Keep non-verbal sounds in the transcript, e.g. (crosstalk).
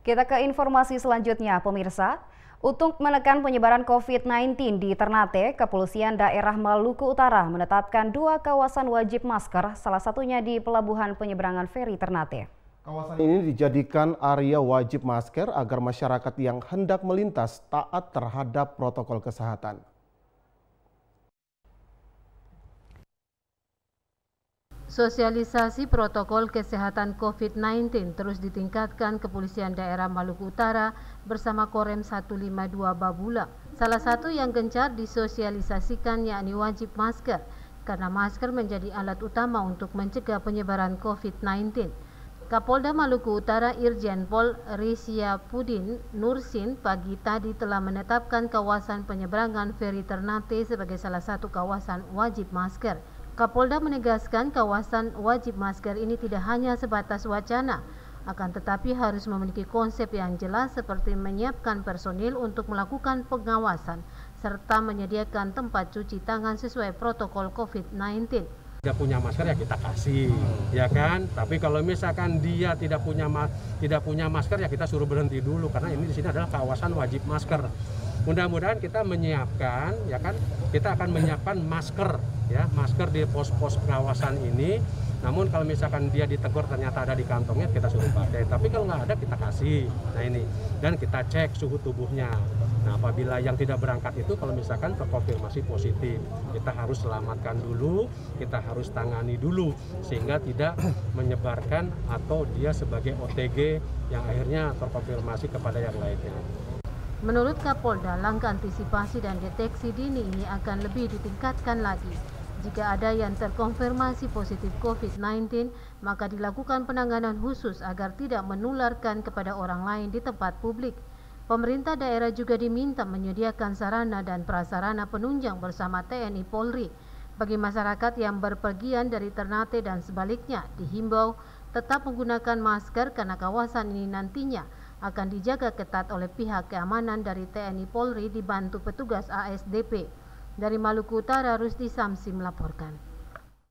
Kita ke informasi selanjutnya, pemirsa. Untuk menekan penyebaran COVID-19 di Ternate, Kepolisian Daerah Maluku Utara menetapkan dua kawasan wajib masker, salah satunya di Pelabuhan Penyeberangan Feri Ternate. Kawasan ini dijadikan area wajib masker agar masyarakat yang hendak melintas taat terhadap protokol kesehatan. Sosialisasi protokol kesehatan COVID-19 terus ditingkatkan Kepolisian Daerah Maluku Utara bersama Korem 152 Babula. Salah satu yang gencar disosialisasikan yakni wajib masker karena masker menjadi alat utama untuk mencegah penyebaran COVID-19. Kapolda Maluku Utara Irjen Pol Risia Pudin Nursin pagi tadi telah menetapkan kawasan penyeberangan Feri Ternate sebagai salah satu kawasan wajib masker. Kapolda menegaskan kawasan wajib masker ini tidak hanya sebatas wacana, akan tetapi harus memiliki konsep yang jelas seperti menyiapkan personil untuk melakukan pengawasan serta menyediakan tempat cuci tangan sesuai protokol COVID-19 tidak punya masker ya kita kasih ya kan? Tapi kalau misalkan dia tidak punya tidak punya masker ya kita suruh berhenti dulu karena ini di sini adalah kawasan wajib masker. Mudah-mudahan kita menyiapkan ya kan? Kita akan menyiapkan masker ya masker di pos-pos pengawasan ini. Namun kalau misalkan dia ditegur ternyata ada di kantongnya kita suruh pakai. Tapi kalau nggak ada kita kasih. Nah ini. Dan kita cek suhu tubuhnya nah apabila yang tidak berangkat itu kalau misalkan terkonfirmasi positif kita harus selamatkan dulu kita harus tangani dulu sehingga tidak (clears throat) menyebarkan atau dia sebagai OTG yang akhirnya terkonfirmasi kepada yang lainnya Menurut Kapolda, langkah antisipasi dan deteksi dini ini akan lebih ditingkatkan lagi. Jika ada yang terkonfirmasi positif COVID-19, maka dilakukan penanganan khusus agar tidak menularkan kepada orang lain di tempat publik. Pemerintah daerah juga diminta menyediakan sarana dan prasarana penunjang bersama TNI Polri. Bagi masyarakat yang berpergian dari Ternate dan sebaliknya, dihimbau tetap menggunakan masker karena kawasan ini nantinya akan dijaga ketat oleh pihak keamanan dari TNI Polri dibantu petugas ASDP. Dari Maluku Utara, Rusdi Samsi melaporkan.